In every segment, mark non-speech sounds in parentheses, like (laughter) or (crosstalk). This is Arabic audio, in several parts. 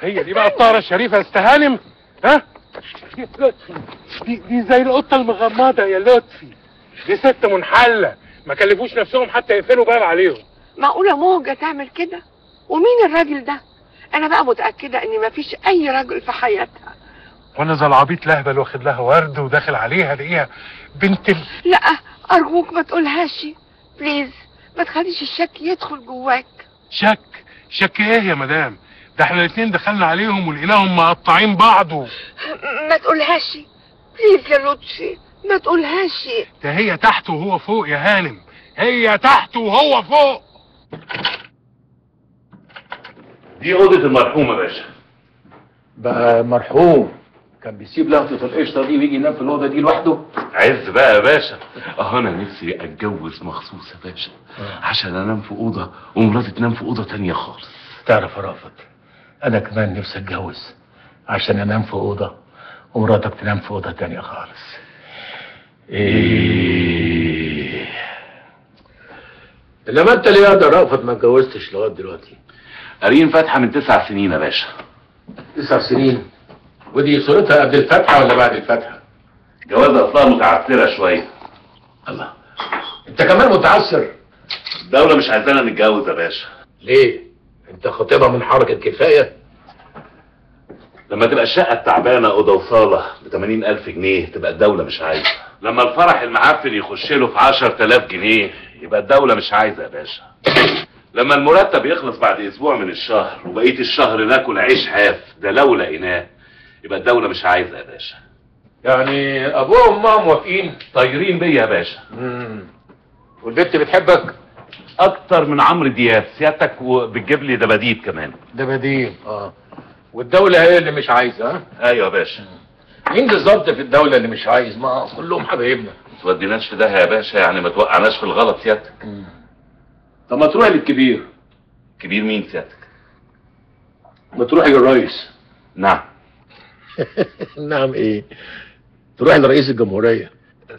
هي دي بقى الطاهرة الشريفة استهانم ها يا لطفي دي, دي زي القطة المغمضة يا لطفي. دي ست منحلة. ما كلفوش نفسهم حتى يقفلوا باب عليهم. معقولة موجة تعمل كده؟ ومين الراجل ده؟ أنا بقى متأكدة إن مفيش أي راجل في حياتها. وأنا زي العبيط لهبل واخد لها ورد وداخل عليها الاقيها بنت ال... لا أرجوك ما تقولهاش. بليز ما تخليش الشك يدخل جواك. شك؟ شك إيه يا مدام؟ ده إحنا الاتنين دخلنا عليهم ولقيناهم مقطعين بعض. و... ما تقولهاش. بليز يا لطفي؟ ما تقولهاش. ده هي تحت وهو فوق يا هانم. هي تحت وهو فوق. دي اوضه المرحوم يا باشا. بقى مرحوم. كان بيسيب لقطة القشطة دي ويجي ينام في الأوضة دي لوحده. عز بقى يا باشا. آه أنا نفسي أتجوز مخصوص يا باشا. عشان أنام في أوضة ومراتي تنام في أوضة تانية خالص. تعرف يا رافض أنا كمان نفسي أتجوز عشان أنام في أوضة ومراتك تنام في أوضة تانية خالص. إيه. إنما أنت ليه يا رافض ما اتجوزتش لغاية دلوقتي؟ قارين فاتحه من تسع سنين يا باشا. تسع سنين؟ ودي صورتها قبل الفتحة ولا بعد الفتحة؟ جوازها أصلها متعثره شوية. الله. أنت كمان متعثر الدولة مش عايزانا نتجوز يا باشا. ليه؟ أنت خطيبها من حركة كفاية؟ لما تبقى الشقة التعبانة أوضة وصالة ب 80000 جنيه تبقى الدولة مش عايزة لما الفرح المعفن يخش له في 10000 جنيه يبقى الدولة مش عايزة يا باشا لما المرتب يخلص بعد أسبوع من الشهر وبقية الشهر ناكل عيش حاف ده لو لقيناه يبقى الدولة مش عايزة يا باشا يعني أبوها وأمها موافقين؟ طايرين بيا يا باشا مم. والبنت بتحبك؟ أكتر من عمرو دياب سيادتك وبتجيب لي دباديب كمان. ده بديل آه. والدولة هي اللي مش عايزة ها؟ أيوه يا باشا. مين بالظبط في الدولة اللي مش عايز؟ ما كلهم حبايبنا. ما توديناش في ده يا باشا يعني ما توقعناش في الغلط سيادتك. طب ما تروح للكبير. كبير مين سيادتك؟ ما تروح للرئيس. نعم. (laughs) نعم إيه؟ تروح لرئيس الجمهورية.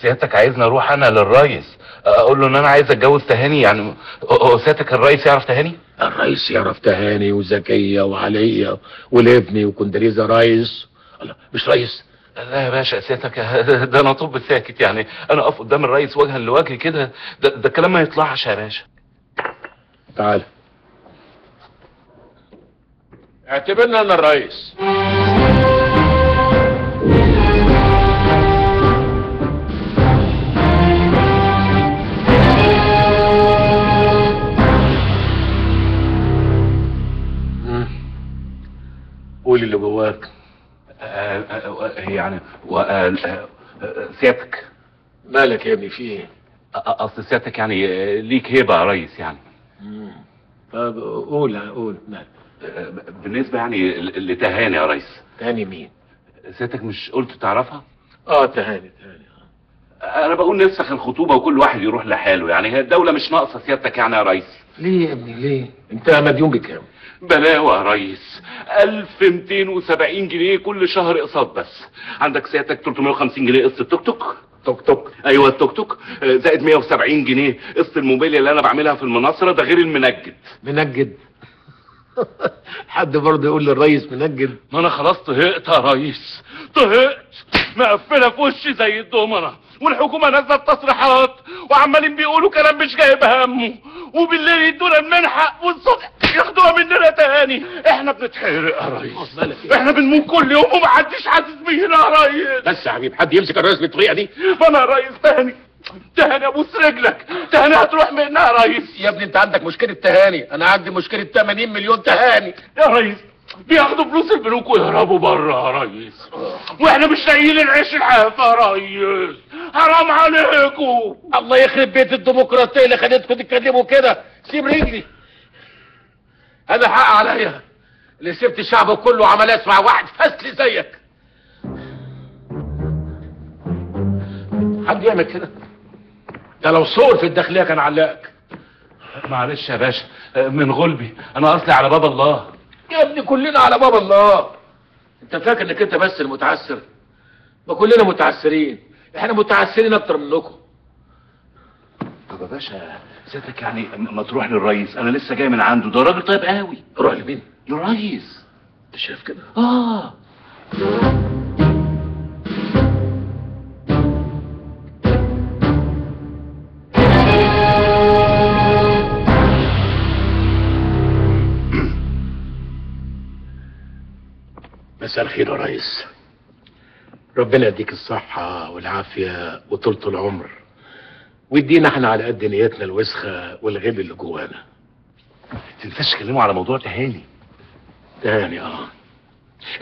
سيادتك عايزني أروح أنا للريس أقول له إن أنا عايز أتجوز تهاني يعني هو سيادتك الريس يعرف تهاني؟ الرئيس يعرف تهاني وزكية وعلية ولبني وكندريزة رئيس. الله مش رئيس؟ لا يا باشا سيادتك (laughs) ده أنا طب ساكت يعني. أنا أقف قدام الريس وجها لوجه كده. ده, ده كلام ما يطلعش يا باشا. تعال. اعتبرنا أنا الرئيس. قول اللي جواك؟ آه، آه، يعني آه، آه، سيادتك. مالك يا ابني؟ في إيه؟ اصل سيادتك يعني ليك هيبة يا ريس يعني. مم. طب قول قول. مالك بالنسبة يعني لتهاني يا ريس. تهاني مين؟ سيادتك مش قلت تعرفها؟ آه تهاني تهاني. أنا بقول نفسخ الخطوبة وكل واحد يروح لحاله يعني هي الدولة مش ناقصة سيادتك يعني يا ريس. ليه يا ابني؟ ليه؟ أنت مديون بكام؟ بلاوة يا ريس 1270 جنيه كل شهر اقساط بس. عندك سيادتك 350 جنيه قسط التوك توك؟ توك توك. أيوه التوك توك. آه، زائد 170 جنيه قسط الموبيل اللي أنا بعملها في المناصرة ده غير المنجد. منجد. (laughs) حد برضه يقول للريس منجد؟ ما أنا خلاص طهقت يا ريس. طهقت. مقفلة في وشي زي الدومنة. والحكومة نزلت تصريحات وعمالين بيقولوا كلام مش جايب همه. وبالليل يدونا المنحه والصبح ياخدوها مننا تاني. إحنا بنتحرق يا ريس؟ إحنا بنموت كل يوم ومحدش حاسس بينا يا ريس. بس يا حبيبي حد يمسك الرئيس بالطريقة دي؟ فانا يا ريس تاني. تهاني ابوس رجلك. تهاني هتروح منها يا ريس. يا ابني انت عندك مشكلة تهاني. أنا عندي مشكلة 80 مليون تهاني. يا ريس بياخدوا فلوس البنوك ويهربوا بره يا ريس. وإحنا مش لاقيين العيش الحاف يا ريس. حرام عليكم. الله يخرب بيت الديمقراطية اللي خليتكم تتكلموا كده. سيب رجلي. أنا حق عليا. اللي سبت الشعب كله عملات مع واحد فاسل زيك. حد يعمل كده؟ ده لو صور في الداخلية كان علاك معلش يا باشا من غلبي. أنا اصلي على باب الله. يا ابني كلنا على باب الله. أنت فاكر إنك أنت بس المتعسر؟ ما كلنا متعسرين. إحنا متعسرين أكتر منكم. طب يا باشا سيادتك يعني ما تروح للريس أنا لسه جاي من عنده. ده راجل طيب قوي. روح لمين؟ للريس أنت شايف كده؟ آه. (clears throat) مساء الخير يا ريس ربنا يديك الصحة والعافية وطولة العمر. ويدينا إحنا على قد نيتنا الوسخة والغل اللي جوانا. ما تنساش تكلموا على موضوع تهاني. تاني آه.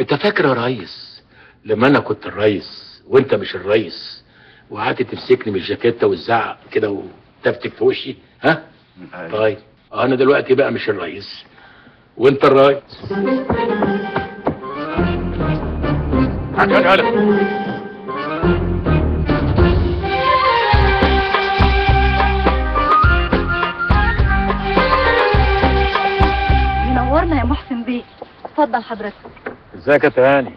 أنت فاكر يا ريس لما أنا كنت الريس وأنت مش الريس وقعدت تمسكني من الجاكيتة وتزعق كده وتفتك في وشي؟ ها؟ طيب. أنا دلوقتي بقى مش الريس. وأنت الريس. اتفضل حضرتك. ازيك يا تهاني؟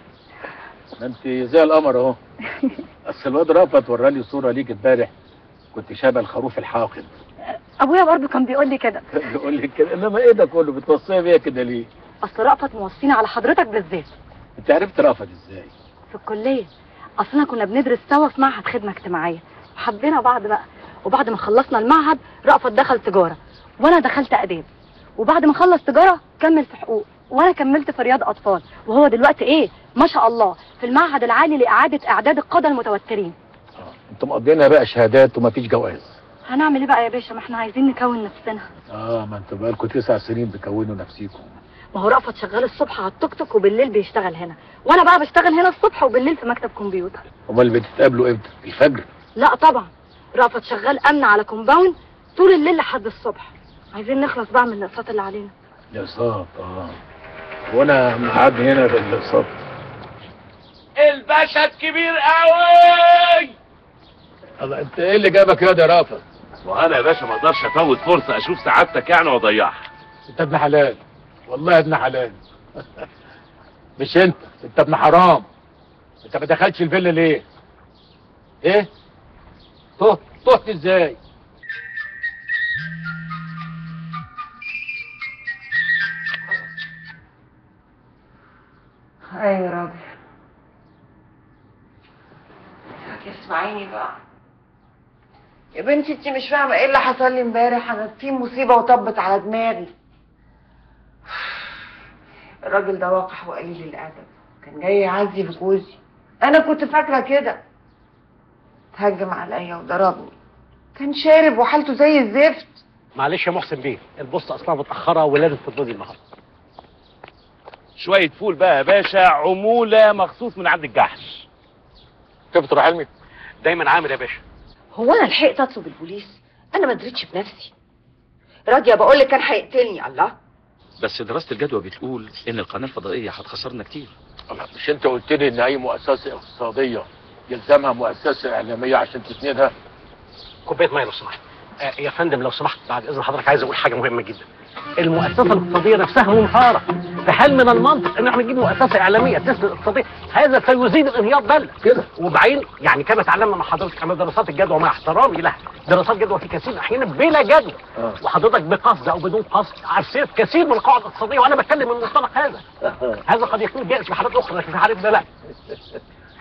ما انت زي القمر اهو. (laughs) اصل الواد رافت ورالي صورة ليك امبارح. كنت شبه الخروف الحاقد. أبويا برضو كان بيقول لي كده. (laughs) بيقول لك كده. انما إيه ده كله؟ بتوصيه بيا كده ليه؟ أصل رأفت موصيني على حضرتك بالذات. انت عرفت رأفت إزاي؟ في الكلية. اصلنا كنا بندرس سوا في معهد خدمة اجتماعية. وحبينا بعض بقى. وبعد ما خلصنا المعهد رأفت دخل تجارة. وأنا دخلت آداب. وبعد ما خلص تجارة كمل في حقوق. وأنا كملت في رياض اطفال وهو دلوقتي إيه؟ ما شاء الله في المعهد العالي لإعادة إعداد القاده المتوترين. أنتوا مقضينا بقى شهادات ومفيش جواز. هنعمل إيه بقى يا باشا؟ ما إحنا عايزين نكون نفسنا. آه ما أنتوا بقالكوا تسع سنين بتكونوا نفسيكم. ما هو رأفت شغال الصبح على التوك توك وبالليل بيشتغل هنا. وأنا بقى بشتغل هنا الصبح وبالليل في مكتب كمبيوتر. أمال بتتقابلوا إمتى؟ الفجر. لا طبعا. رأفت شغال أمن على compound طول الليل لحد الصبح. عايزين نخلص بقى من الاقساط اللي علينا. الاقساط آه. وأنا مقعدني هنا بالاقساط الباشا الكبير قوي! الله انت إيه اللي جابك يا ده رافت وأنا يا باشا ما أقدرش افوت فرصة أشوف سعادتك يعني واضيعها. انت ابن حلال. والله ابن حلال. (laughs) مش انت انت ابن حرام. انت ما دخلتش الفيلا ليه؟ إيه؟ تهت تهت إزاي؟ أيوه يا راجل. اسمعيني بقى. يا بنتي انت مش فاهمة إيه اللي حصل لي امبارح؟ أنا في مصيبة وطبت على دماغي. الراجل ده وقح وقليل الأدب. كان جاي يعزي في جوزي. أنا كنت فاكرة كده. تهجم عليا وضربني. كان شارب وحالته زي الزفت. معلش يا محسن بيه. البوسطة أصلا متأخرة ولازم تتوزي النهارده. شوية فول بقى يا باشا عمولة مخصوص من عند الجحش. تفطر حلمي دايما عامل يا باشا. هو أنا لحقت اطلب البوليس أنا ما دريتش بنفسي. راضية بقول لك كان هيقتلني الله. بس دراسة الجدوى بتقول إن القناة الفضائية هتخسرنا كتير. الله مش أنت قلت لي إن أي مؤسسة اقتصادية يلزمها مؤسسة إعلامية عشان تسندها؟ كوباية مية لو سمحت. آه يا فندم لو سمحت بعد إذن حضرتك عايز أقول حاجة مهمة جدا. المؤسسة الاقتصادية نفسها منهارة فهل من المنطق إن إحنا نجيب مؤسسة إعلامية تسند الاقتصادية؟ هذا سيزيد الانهيار بلة كده. وبعدين يعني كما تعلمنا مع حضرتك ان دراسات الجدوى مع احترامي لها. دراسات جدوى في كثير من الأحيان بلا جدوى. آه. وحضرتك بقصد أو بدون قصد عسيت كثير من القواعد الاقتصادية وأنا بتكلم من منطلق هذا. (laughs) هذا قد يكون جائز في حالات أخرى لكن في حالات ده لا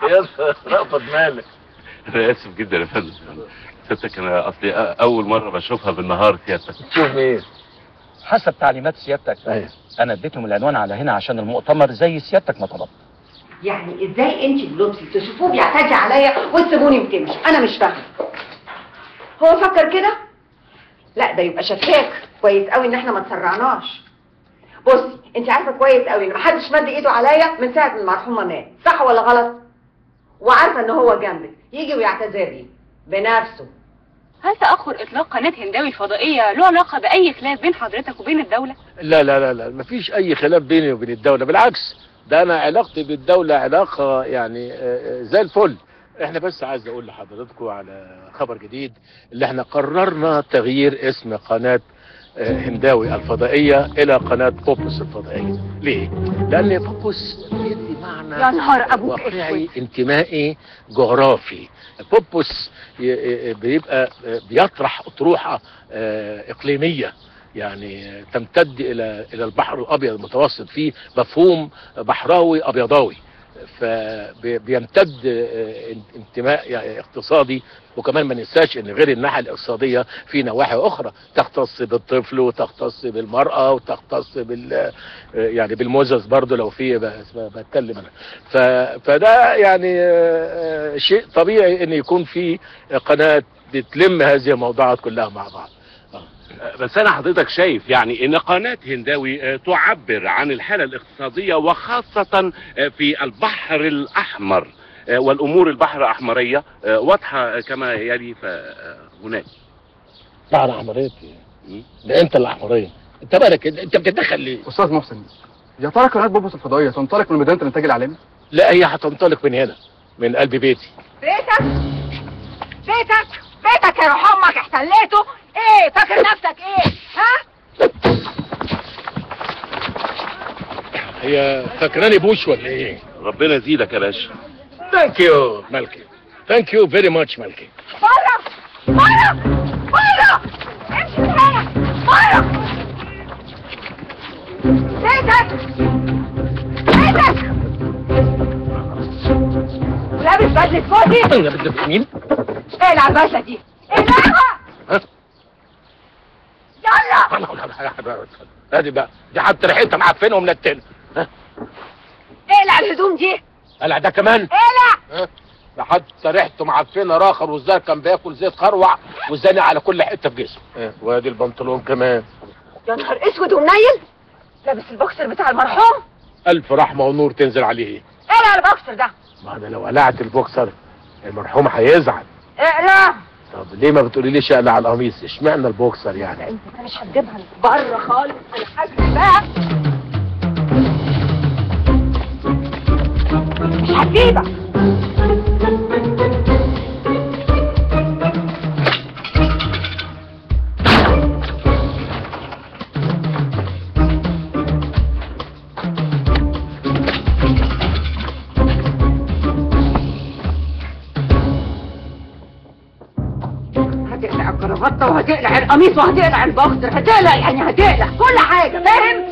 يا رافض مالك. أنا آسف جدا يا فندم. سيادتك أنا أصلي أول مرة بشوفها بالنهار سيادتك تشوف مين حسب تعليمات سيادتك. أيوه أنا اديتهم العنوان على هنا عشان المؤتمر زي سيادتك ما طلبت يعني إزاي أنت ولطفي تشوفوه بيعتدي عليا وتسيبوني بتمشي أنا مش فاهمة. هو فكر كده؟ لا ده يبقى شكاك كويس قوي إن إحنا ما تسرعناش. بصي أنت عارفة كويس قوي إن محدش مد إيده عليا من ساعة ما المرحومه مات صح ولا غلط؟ وعارفة إن هو جنبك. يجي ويعتذر لي بنفسه. هل تأخر إطلاق قناة هنداوي الفضائية له علاقة بأي خلاف بين حضرتك وبين الدولة؟ لا لا لا لا مفيش أي خلاف بيني وبين الدولة بالعكس ده أنا علاقتي بالدولة علاقة يعني آه، آه، زي الفل إحنا بس عايز أقول لحضراتكم على خبر جديد اللي إحنا قررنا تغيير اسم قناة هنداوي الفضائية إلى قناة بوبس الفضائية. ليه؟ لأن بوبس بيدي معنى يا نهار أبوك واقعي انتمائي جغرافي. ي- بيبقى بيطرح أطروحة آه، إقليمية. يعني تمتد إلى إلى البحر الأبيض المتوسط فيه مفهوم بحراوي أبيضاوي. فبيمتد انتماء يعني اقتصادي وكمان ما ننساش إن غير الناحية الاقتصادية في نواحي أخرى تختص بالطفل وتختص بالمرأة وتختص بال يعني بالموزس برضو لو في بتكلم أنا. فده يعني آه، شيء طبيعي إن يكون في قناة بتلم هذه الموضوعات كلها مع بعض بس أنا حضرتك شايف يعني إن قناة هنداوي آه، تعبر عن الحالة الاقتصادية وخاصة آه، في البحر الأحمر آه، والأمور البحر الأحمرية آه، واضحة كما يلي فهناك. بحر احمريه؟ ده انت الأحمرية؟ أنت بالك أنت بتتدخل ليه؟ أستاذ محسن يا ترى قناة بوبوس الفضائية تنطلق من مدينة الإنتاج العالمي؟ لا هي هتنطلق من هنا من قلب بيتي. بيتك! بيتك! بيتك يا روح أمك احتليته؟ إيه فاكر نفسك إيه؟ ها؟ هي فاكراني بوش ولا إيه؟ ربنا يزيدك يا باشا. thank you مالكي thank you very much مالكي بره! بره! بره! امشي من هنا بره! بيتك! بيتك! ولابس بدلة فوزي أنا بدي مين؟ اقلع البدلة دي اقلعها ها؟ يلا لا لا لا لا ادي بقى دي حتى ريحتها معفنه ومنتنه ها؟ اقلع الهدوم دي قلع ده كمان اقلع ها؟ ده حتى ريحته معفنه راخر والزار كان بياكل زيت خروع وزانق على كل حتة في جسمه ها، وادي البنطلون كمان يا نهار اسود ومنيل لابس البوكسر بتاع المرحوم الف رحمه ونور تنزل عليه اقلع البوكسر ده ما أنا لو قلعت البوكسر المرحوم هيزعل اقلع طب ليه ما بتقولي ليش اقلع القميص؟ اشمعنى البوكسر يعني؟ انت مش هتجيبها بره خالص. أنا حاسس بقى. مش هسيبك هتقلع الكرافته وهتقلع القميص وهتقلع البوكسر هتقلع يعني هتقلع كل حاجة فاهم؟